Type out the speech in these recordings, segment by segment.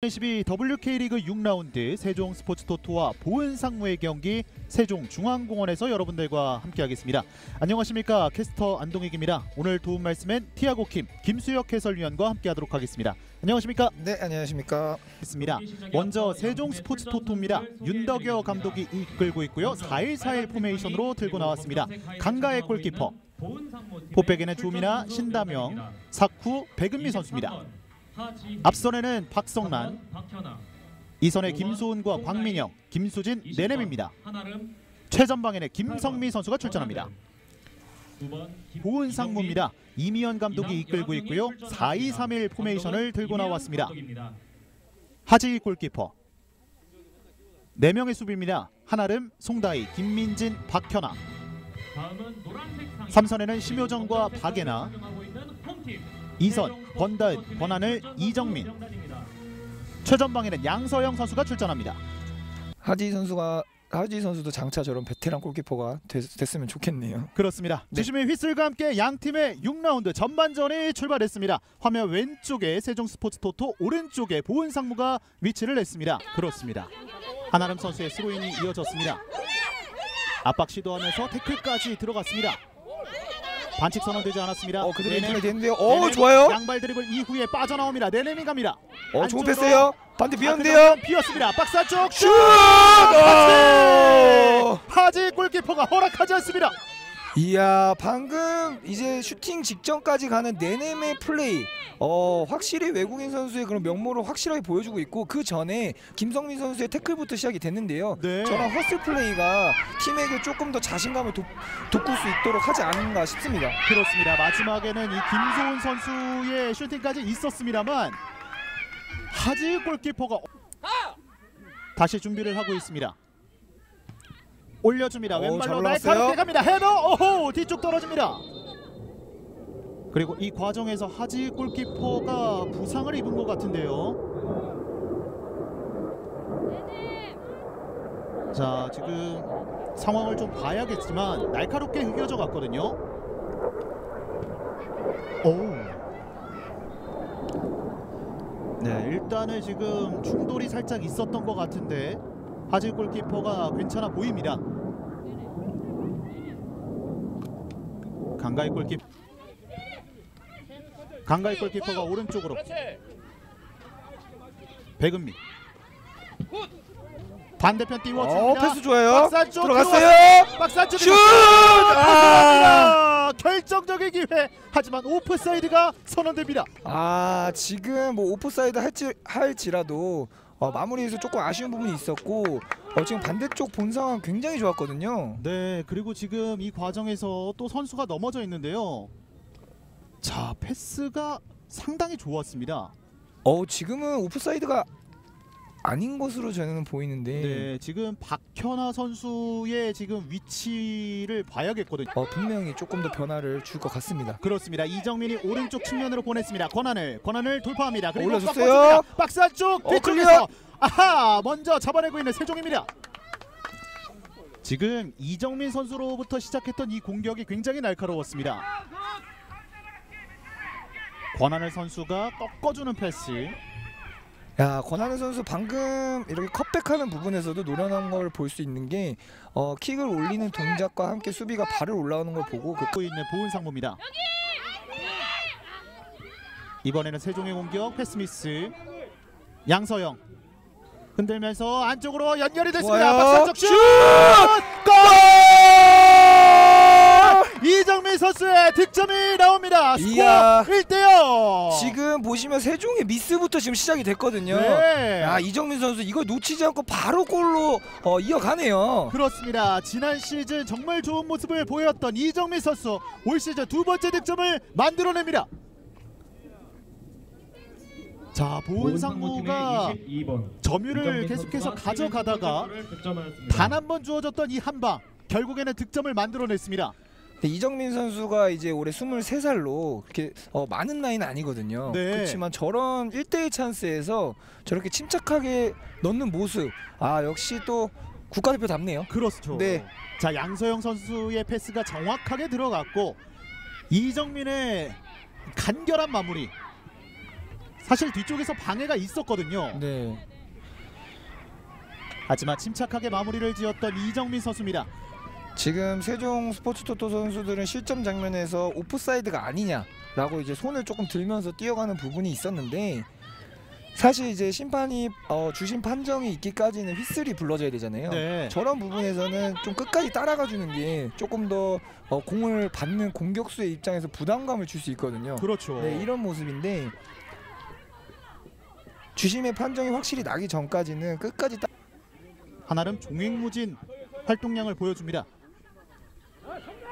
12 WK리그 6라운드 세종 스포츠토토와 보은상무의 경기 세종중앙공원에서 여러분들과 함께하겠습니다. 안녕하십니까 캐스터 안동익입니다. 오늘 도움 말씀엔 티아고 킴, 김수혁 해설위원과 함께하도록 하겠습니다. 안녕하십니까? 네 안녕하십니까 있습니다. 먼저 세종 스포츠 토토입니다. 윤덕여 감독이 이끌고 있고요. 4-1-4-1 포메이션으로 들고 나왔습니다. 강가애 골키퍼, 포백에는 조미나, 신다명, 사쿠, 백은미 선수입니다. 앞선에는 박성란, 이선의 김소은과 광민영, 김수진, 네넴입니다. 최전방에는 김성미 선수가 출전합니다. 보은상무입니다. 이미연 감독이 이끌고 있고요. 4-2-3-1 포메이션을 들고 나왔습니다. 하지 골키퍼 4명의 수비입니다. 한아름, 송다희, 김민진, 박현아 삼선에는 심효정과 박예나 이선, 권다은, 권한을, 이정민 최전방에는 양서영 선수가 출전합니다. 하지 선수가 하지 선수도 장차 저런 베테랑 골키퍼가 됐, 됐으면 좋겠네요. 그렇습니다. 네. 주심의 휘슬과 함께 양 팀의 6라운드 전반전이 출발했습니다. 화면 왼쪽에 세종 스포츠 토토, 오른쪽에 보은 상무가 위치를 냈습니다. 그렇습니다. 한아름 선수의 스로인이 이어졌습니다. 압박 시도하면서 태클까지 들어갔습니다. 반칙 선언되지 않았습니다. 어 그대로 네넴, 인터넷 되는데요. 어 좋아요. 양발 드리블 이후에 빠져나옵니다. 네넴이 갑니다. 어 좋은. 패스예요. 반대 아, 비었는데요. 비었습니다. 박스 안쪽 슛! 슛! 어! 하지 골키퍼가 허락하지 않습니다. 이야 방금 이제 슈팅 직전까지 가는 네넴의 플레이 어 확실히 외국인 선수의 그런 면모를 확실하게 보여주고 있고 그 전에 김성민 선수의 태클부터 시작이 됐는데요 네. 저런 허슬 플레이가 팀에게 조금 더 자신감을 돋, 돋굴 수 있도록 하지 않은가 싶습니다 그렇습니다. 마지막에는 이 김소은 선수의 슈팅까지 있었습니다만 하지 골키퍼가 다시 준비를 하고 있습니다. 올려줍니다. 오, 왼발로 잘 올라갔어요. 날카롭게 갑니다. 헤더 오호 뒤쪽 떨어집니다. 그리고 이 과정에서 하지 골키퍼가 부상을 입은 것 같은데요. 자 지금 상황을 좀 봐야겠지만 날카롭게 휘겨져 갔거든요. 오. 네 일단은 지금 충돌이 살짝 있었던 것 같은데 하지 골키퍼가 괜찮아 보입니다. 강가의 골키퍼 강가의 골키퍼가 오른쪽으로 백은미 반대편 어 띄워줍니다. 패스 좋아요 박스 안쪽 들어갔어요 박스 안쪽에 슛! 아! 결정적인 기회 하지만 오프사이드가 선언됩니다. 아 지금 뭐 오프사이드 할지 할지라도 어, 마무리에서 조금 아쉬운 부분이 있었고 어, 지금 반대쪽 본 상황 굉장히 좋았거든요. 네, 그리고 지금 이 과정에서 또 선수가 넘어져 있는데요. 자, 패스가 상당히 좋았습니다. 어 지금은 오프사이드가 아닌 것으로 저는 보이는데 네, 지금 박현아 선수의 지금 위치를 봐야겠거든요. 어, 분명히 조금 더 변화를 줄 것 같습니다. 그렇습니다. 이정민이 오른쪽 측면으로 보냈습니다. 권한을 권한을 돌파합니다. 그리고. 꺾어줍니다. 박스 안쪽 어, 뒤쪽에서 아하 먼저 잡아내고 있는 세종입니다. 지금 이정민 선수로부터 시작했던 이 공격이 굉장히 날카로웠습니다. 권한을 선수가 꺾어주는 패스. 야 권한우 선수 방금 이렇게 컵백하는 부분에서도 노련한 걸 볼 수 있는 게 어, 킥을 올리는 동작과 함께 수비가 발을 올라오는 걸 보고 그고 있는 보은 상무입니다. 이번에는 세종의 공격 패스미스 양서영 흔들면서 안쪽으로 연결이 됐습니다. 안쪽 슛! 슛! 골! 이정민 선수의 득점이 나옵니다. 스코어 이야. 1대0. 지금 보시면 세종의 미스부터 지금 시작이 됐거든요. 네. 야 이정민 선수 이걸 놓치지 않고 바로 골로 어, 이어가네요. 그렇습니다. 지난 시즌 정말 좋은 모습을 보였던 이정민 선수 올 시즌 두 번째 득점을 만들어냅니다. 자 보은상무가 점유를 계속해서 가져가다가 단 한 번 주어졌던 이 한 방 결국에는 득점을 만들어냈습니다. 근데 이정민 선수가 이제 올해 23살로 그렇게 어, 많은 나이는 아니거든요. 네. 그렇지만 저런 1대1 찬스에서 저렇게 침착하게 넣는 모습 아 역시 또 국가대표답네요. 그렇죠. 네. 자 양서영 선수의 패스가 정확하게 들어갔고 이정민의 간결한 마무리 사실 뒤쪽에서 방해가 있었거든요. 네. 하지만 침착하게 마무리를 지었던 이정민 선수입니다. 지금 세종 스포츠토토 선수들은 실점 장면에서 오프사이드가 아니냐라고 이제 손을 조금 들면서 뛰어가는 부분이 있었는데 사실 이제 심판이 어, 주심 판정이 있기까지는 휘슬이 불러져야 되잖아요. 네. 저런 부분에서는 좀 끝까지 따라가 주는 게 조금 더 어, 공을 받는 공격수의 입장에서 부담감을 줄 수 있거든요. 그렇죠. 네, 이런 모습인데 주심의 판정이 확실히 나기 전까지는 끝까지 따... 한아름 종횡무진 활동량을 보여줍니다.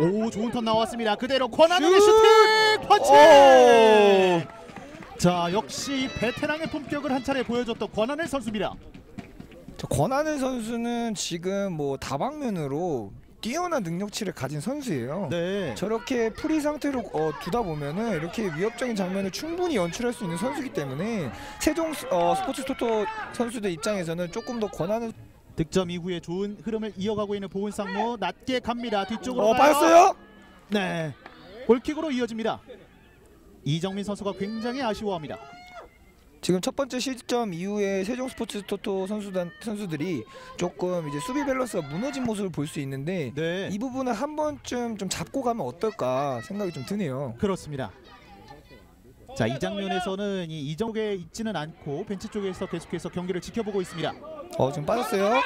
오 좋은 턴 나왔습니다. 그대로 권하늘의 슈팅 펀칭. 자 역시 베테랑의 품격을 한 차례 보여줬던 권하늘 선수입니다. 저 권하늘 선수는 지금 뭐 다방면으로 뛰어난 능력치를 가진 선수예요. 네. 저렇게 프리 상태로 어, 두다 보면은 이렇게 위협적인 장면을 충분히 연출할 수 있는 선수이기 때문에 세종 스- 어, 스포츠 토토 선수들 입장에서는 조금 더 권하늘 득점 이후에 좋은 흐름을 이어가고 있는 보은상무 낮게 갑니다. 뒤쪽으로 어. 빠졌어요? 네. 골킥으로 이어집니다. 이정민 선수가 굉장히 아쉬워합니다. 지금 첫 번째 실점 이후에 세종 스포츠 토토 선수단 선수들이 조금 이제 수비 밸런스가 무너진 모습을 볼 수 있는데 네. 이 부분을 한 번쯤 좀 잡고 가면 어떨까 생각이 좀 드네요. 그렇습니다. 자, 이 장면에서는 이 이정국에 있지는 않고 벤치 쪽에서 계속해서 경기를 지켜보고 있습니다. 어 지금 빠졌어요.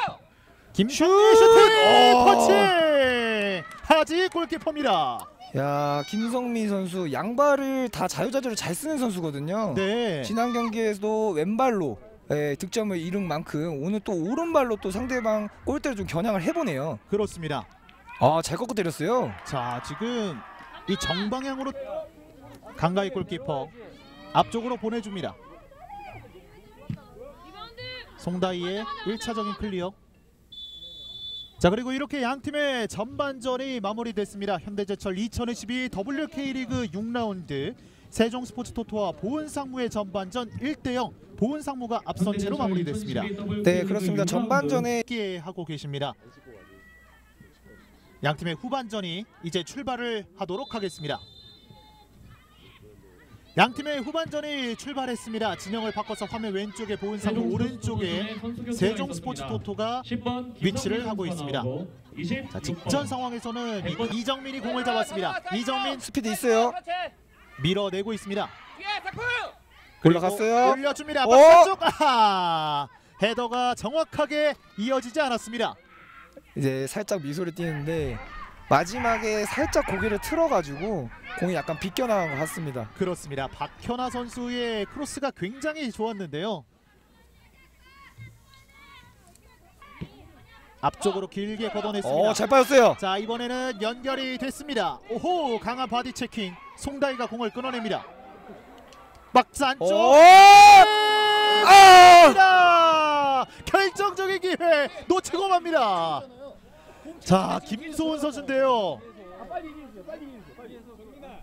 김슈 슈팅 어. 터치 하지 골키퍼입니다. 야 김성민 선수 양발을 다 자유자재로 잘 쓰는 선수거든요. 네. 지난 경기에서도 왼발로 예, 득점을 이룬 만큼 오늘 또 오른발로 또 상대방 골대를 좀 겨냥을 해보네요. 그렇습니다. 아잘 꺾어 때렸어요. 자, 지금 이 정방향으로 강가희 골키퍼 앞쪽으로 보내줍니다. 송다이의 1차적인 클리어. 자 그리고 이렇게 양 팀의 전반전이 마무리됐습니다. 현대제철 2022 WK리그 6라운드 세종스포츠토토와 보은상무의 전반전 1대0 보은상무가 앞선 채로 마무리됐습니다. 네 그렇습니다. 전반전에 하고 계십니다. 양 팀의 후반전이 이제 출발을 하도록 하겠습니다. 양 팀의 후반전이 출발했습니다. 진영을 바꿔서 화면 왼쪽에 보은상무 오른쪽에 세종 스포츠 토토가 위치를 하고 있습니다. 자, 직전 상황에서는 이- 이정민이 공을 잡았습니다. 이정민 스피드 있어요. 밀어내고 있습니다. 올라갔어요. 올려줍니다. 어? 박스 쪽 아하! 헤더가 정확하게 이어지지 않았습니다. 이제 살짝 미소를 띄는데 마지막에 살짝 고개를 틀어가지고 공이 약간 비껴나간 것 같습니다. 그렇습니다. 박현아 선수의 크로스가 굉장히 좋았는데요. 앞쪽으로 길게 걷어냈습니다. 어 잘 빠졌어요. 자 이번에는 연결이 됐습니다. 오호 강한 바디 체킹. 송다이가 공을 끊어냅니다. 박스 안쪽. 오! 아! 아! 결정적인 기회 놓치고 맙니다. 자 김소은 선수인데요.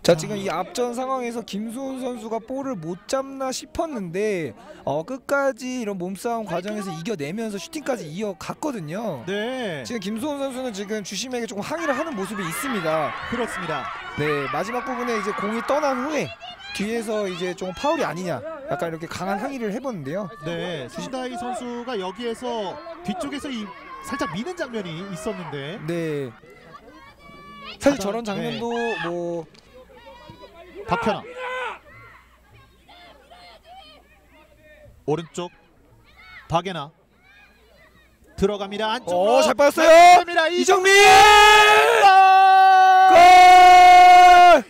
자 지금 이 앞전 상황에서 김수훈 선수가 볼을 못 잡나 싶었는데 어, 끝까지 이런 몸싸움 과정에서 이겨내면서 슈팅까지 이어갔거든요. 네 지금 김수훈 선수는 지금 주심에게 조금 항의를 하는 모습이 있습니다. 그렇습니다. 네 마지막 부분에 이제 공이 떠난 후에 뒤에서 이제 좀 파울이 아니냐 약간 이렇게 강한 항의를 해봤는데요. 네, 수시다이 선수가 여기에서 뒤쪽에서 이 살짝 미는 장면이 있었는데 네. 사실 저런 장면도 뭐 박현아 오른쪽 박예나 들어갑니다 안쪽으로 어, 잘 빠졌어요. 갑니다 이정민! 골!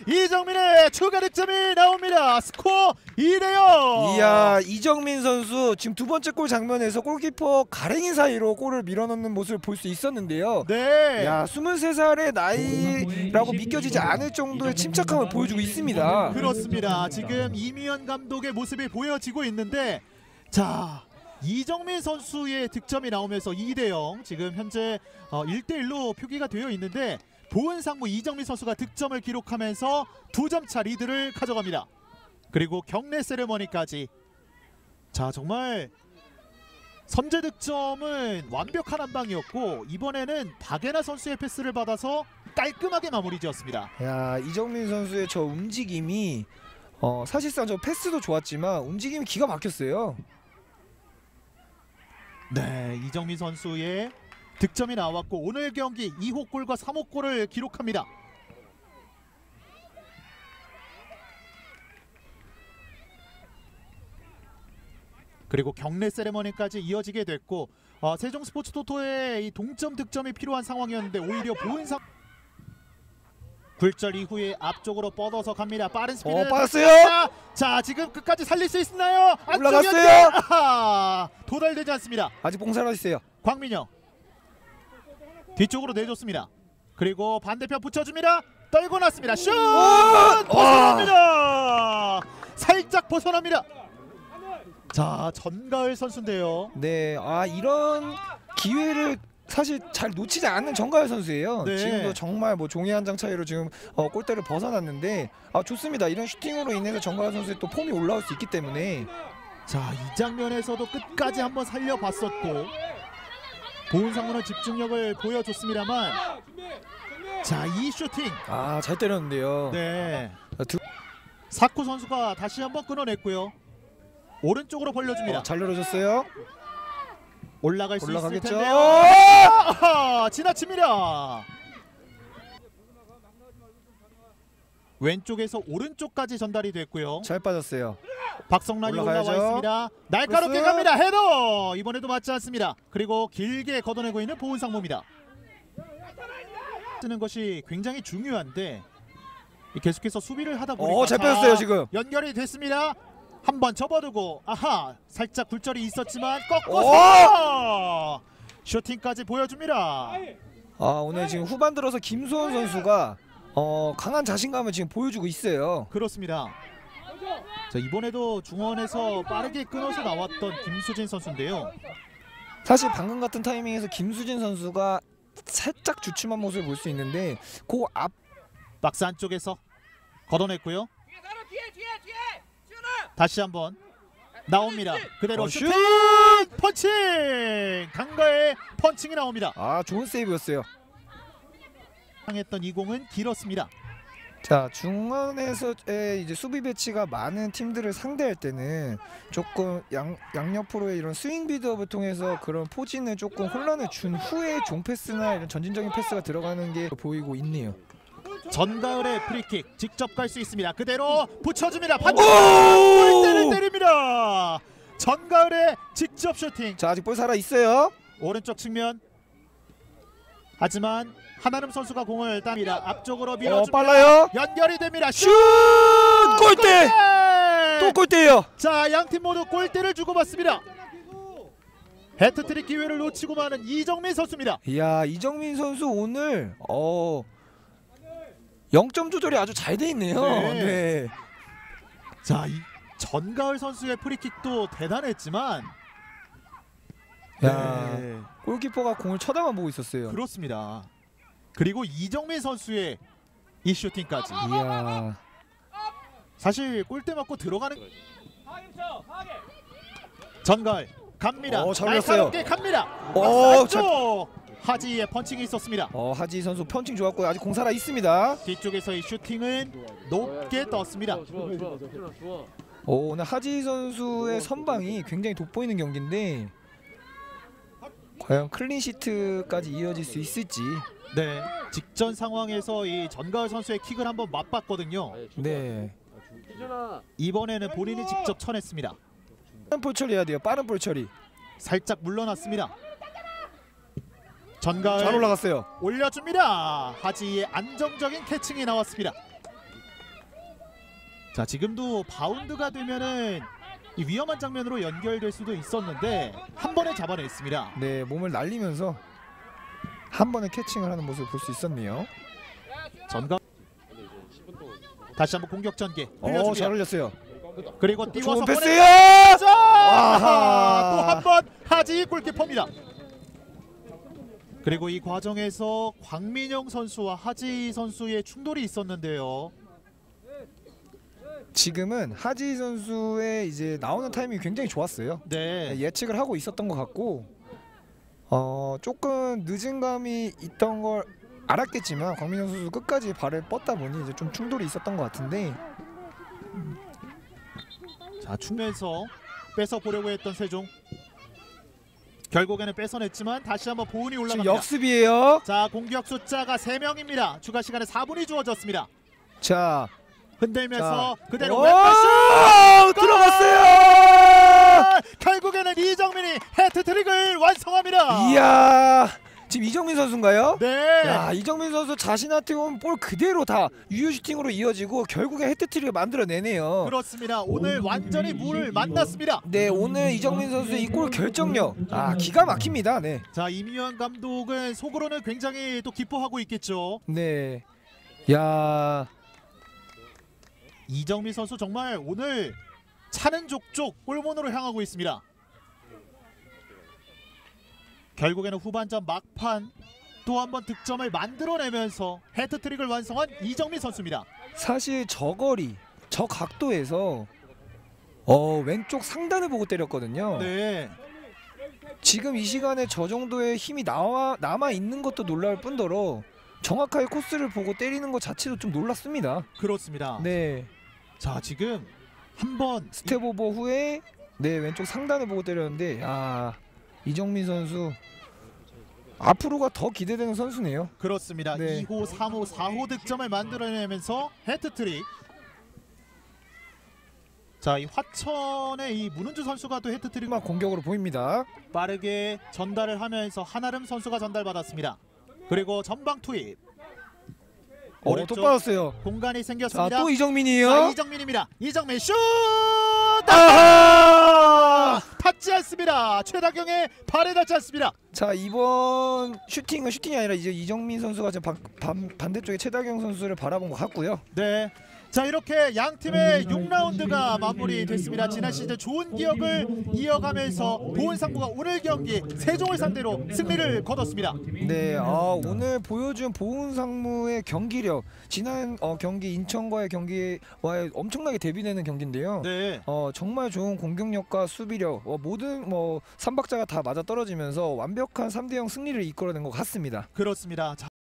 이정민의 추가 득점이 나옵니다 스코어 2대0 이야 이정민 선수 지금 두 번째 골 장면에서 골키퍼 가랭이 사이로 골을 밀어넣는 모습을 볼 수 있었는데요. 네 야 23살의 나이라고 믿겨지지 않을 정도의 침착함을 보여주고 있습니다. 그렇습니다. 지금 이미연 감독의 모습이 보여지고 있는데 자 이정민 선수의 득점이 나오면서 2대0 지금 현재 어, 1대1로 표기가 되어 있는데 보은상무 이정민 선수가 득점을 기록하면서 두 점 차 리드를 가져갑니다. 그리고 경례 세레머니까지 자 정말 선제 득점은 완벽한 한 방이었고 이번에는 박예나 선수의 패스를 받아서 깔끔하게 마무리 지었습니다. 야 이정민 선수의 저 움직임이 어, 사실상 저 패스도 좋았지만 움직임이 기가 막혔어요. 네, 이정민 선수의 득점이 나왔고 오늘 경기 2호 골과 3호 골을 기록합니다. 그리고 경례 세레머니까지 이어지게 됐고 어, 세종 스포츠 토토의 이 동점 득점이 필요한 상황이었는데 오히려 보은상 굴절 이후에 앞쪽으로 뻗어서 갑니다. 빠른 스피드. 어, 빠졌어요. 자, 자, 지금 끝까지 살릴 수 있나요? 올라갔어요. 아하, 도달되지 않습니다. 아직 봉사가 있어요. 광민영 뒤쪽으로 내줬습니다. 그리고 반대편 붙여줍니다. 떨고 났습니다. 슛 벗어납니다. 살짝 벗어납니다. 자 전가을 선수인데요. 네, 아 이런 기회를 사실 잘 놓치지 않는 정가열 선수예요. 네. 지금도 정말 뭐 종이 한 장 차이로 지금 어, 골대를 벗어났는데 아 좋습니다. 이런 슈팅으로 인해서 정가열 선수의 또 폼이 올라올 수 있기 때문에 자 이 장면에서도 끝까지 한번 살려봤었고 보은상무는 집중력을 보여줬습니다만 자 이 슈팅 아 잘 때렸는데요. 네 아, 두- 사쿠 선수가 다시 한번 끊어냈고요. 오른쪽으로 벌려줍니다. 어, 잘 열어줬어요. 올라갈 수 올라가겠죠? 있을 텐데요. 아하, 지나칩니다. 왼쪽에서 오른쪽까지 전달이 됐고요. 잘 빠졌어요. 박성란이 올라가야죠. 올라와 있습니다. 날카롭게 크로스. 갑니다. 헤더 이번에도 맞지 않습니다. 그리고 길게 걷어내고 있는 보은상무입니다. 쓰는 것이 굉장히 중요한데 이 계속해서 수비를 하다 보니까 어, 잘 자, 빠졌어요, 지금. 연결이 됐습니다. 한 번 접어두고 아하 살짝 굴절이 있었지만 어? 꺾어서 슈팅까지 보여줍니다. 아 오늘 지금 후반 들어서 김수원 선수가 어, 강한 자신감을 지금 보여주고 있어요. 그렇습니다. 자 이번에도 중원에서 빠르게 끊어서 나왔던 김수진 선수인데요. 사실 방금 같은 타이밍에서 김수진 선수가 살짝 주춤한 모습을 볼 수 있는데 그 앞 박스 안쪽에서 걷어냈고요. 다시 한번 나옵니다. 그대로 어, 슈팅 슛! 펀칭 강가의 펀칭이 나옵니다. 아 좋은 세이브였어요. 향했던 이 공은 길었습니다. 자 중원에서의 이제 수비 배치가 많은 팀들을 상대할 때는 조금 양 양옆으로의 이런 스윙 빌드업을 통해서 그런 포진을 조금 혼란을 준 후에 종 패스나 이런 전진적인 패스가 들어가는 게 보이고 있네요. 전가을의 프리킥 직접 갈 수 있습니다. 그대로 붙여줍니다. 반대 골대를 때립니다. 전가을의 직접 슈팅 자 아직 볼 살아 있어요. 오른쪽 측면 하지만 한아름 선수가 공을 땁니다. 앞쪽으로 어 밀어줍니다. 빨라요. 연결이 됩니다. 슛! 슛 골대 또 골대예요. 자, 양 팀 모두 골대를 주고받습니다. 해트트릭 기회를 놓치고 마는 이정민 선수입니다. 이야 이정민 선수 오늘 어 0점 조절이 아주 잘 돼 있네요. 네. 네. 자, 이 전가을 선수의 프리킥도 대단했지만 야 네, 골키퍼가 공을 쳐다만 보고 있었어요. 그렇습니다. 그리고 이정민 선수의 이 슈팅까지. 이야 사실 골대 맞고 들어가는 전가을 갑니다. 어. 날카롭게 갑니다. 어, 안쪽 하지의 펀칭이 있었습니다. 어 하지 선수 펀칭 좋았고 아직 공 살아 있습니다. 뒤쪽에서의 슈팅은 높게 떴습니다. 오, 오늘 하지 선수의 선방이 굉장히 돋보이는 경기인데 과연 클린 시트까지 이어질 수 있을지. 네, 직전 상황에서 이 전가을 선수의 킥을 한번 맛봤거든요. 네. 이번에는 본인이 직접 쳐냈습니다. 빠른 볼 처리해야 돼요. 빠른 볼 처리. 살짝 물러났습니다. 전가을 잘 올라갔어요. 올려줍니다. 하지의 안정적인 캐칭이 나왔습니다. 자, 지금도 바운드가 되면은 이 위험한 장면으로 연결될 수도 있었는데 한 번에 잡아냈습니다. 네, 몸을 날리면서 한 번에 캐칭을 하는 모습을 볼 수 있었네요. 전가 다시 한번 공격 전개 어, 잘. 올렸어요. 그리고 띄워서. 아하. 또한 번 하지 골키퍼입니다. 그리고 이 과정에서 광민영 선수와 하지 선수의 충돌이 있었는데요. 지금은 하지 선수의 이제 나오는 타이밍이 굉장히 좋았어요. 네. 예측을 하고 있었던 것 같고 어 조금 늦은 감이 있던 걸 알았겠지만 광민영 선수 끝까지 발을 뻗다 보니 이제 좀 충돌이 있었던 것 같은데 자 축면서 뺏어 보려고 했던 세종. 결국에는 뺏어냈지만 다시 한번 보은이 올라갑니다. 역습이에요. 자 공격 숫자가 3명입니다. 추가 시간에 4분이 주어졌습니다. 자, 흔들면서 자. 그대로 오! 왼발 슛 들어갔어요. 결국에는 이정민이 해트트릭을 완성합니다. 이야, 지금 이정민 선수인가요? 네. 야, 이정민 선수 자신한테 온 볼 그대로 다 유효 슈팅으로 이어지고 결국에 헤트트릭을 만들어내네요. 그렇습니다. 오늘 완전히 물을 만났습니다. 네, 오늘 이정민 선수의 이 골 결정력, 아 기가 막힙니다. 네, 자 이미현 감독은 속으로는 굉장히 또 기뻐하고 있겠죠. 네, 야, 이정민 선수 정말 오늘 차는 족족 골문으로 향하고 있습니다. 결국에는 후반전 막판 또 한 번 득점을 만들어내면서 해트트릭을 완성한 이정민 선수입니다. 사실 저 거리, 저 각도에서 어 왼쪽 상단을 보고 때렸거든요. 네, 지금 이 시간에 저 정도의 힘이 나와 남아 있는 것도 놀라울 뿐더러 정확하게 코스를 보고 때리는 것 자체도 좀 놀랐습니다. 그렇습니다. 네, 자 지금 한번 스텝 오버 후에 네 왼쪽 상단을 보고 때렸는데 야 이정민 선수 앞으로가 더 기대되는 선수네요. 그렇습니다. 네. 2호, 3호, 4호 득점을 만들어내면서 해트트릭. 자, 이 화천의 이 문은주 선수가 또 해트트릭 막 공격으로 보입니다. 빠르게 전달을 하면서 한아름 선수가 전달받았습니다. 그리고 전방 투입. 어, 또 빠졌어요. 공간이 자, 생겼습니다. 또 자, 이정민이에요. 이정민입니다. 이정민 슛! 아하! 닿지 않습니다. 최다경의 발에 닿지 않습니다. 자, 이번 슈팅은 슈팅이 아니라 이제 이정민 선수가 지금 반, 반, 반대쪽에 최다경 선수를 바라본 것 같고요. 네. 자 이렇게 양 팀의 6라운드가 마무리됐습니다. 지난 시즌 좋은 기억을 이어가면서 보은 상무가 오늘 경기 세종을 상대로 승리를 거뒀습니다. 네, 아, 오늘 보여준 보훈 상무의 경기력 지난 어, 경기 인천과의 경기와의 엄청나게 대비되는 경기인데요. 네. 어, 정말 좋은 공격력과 수비력 어, 모든 뭐 삼박자가 다 맞아 떨어지면서 완벽한 3대0 승리를 이끌어낸 것 같습니다. 그렇습니다. 자,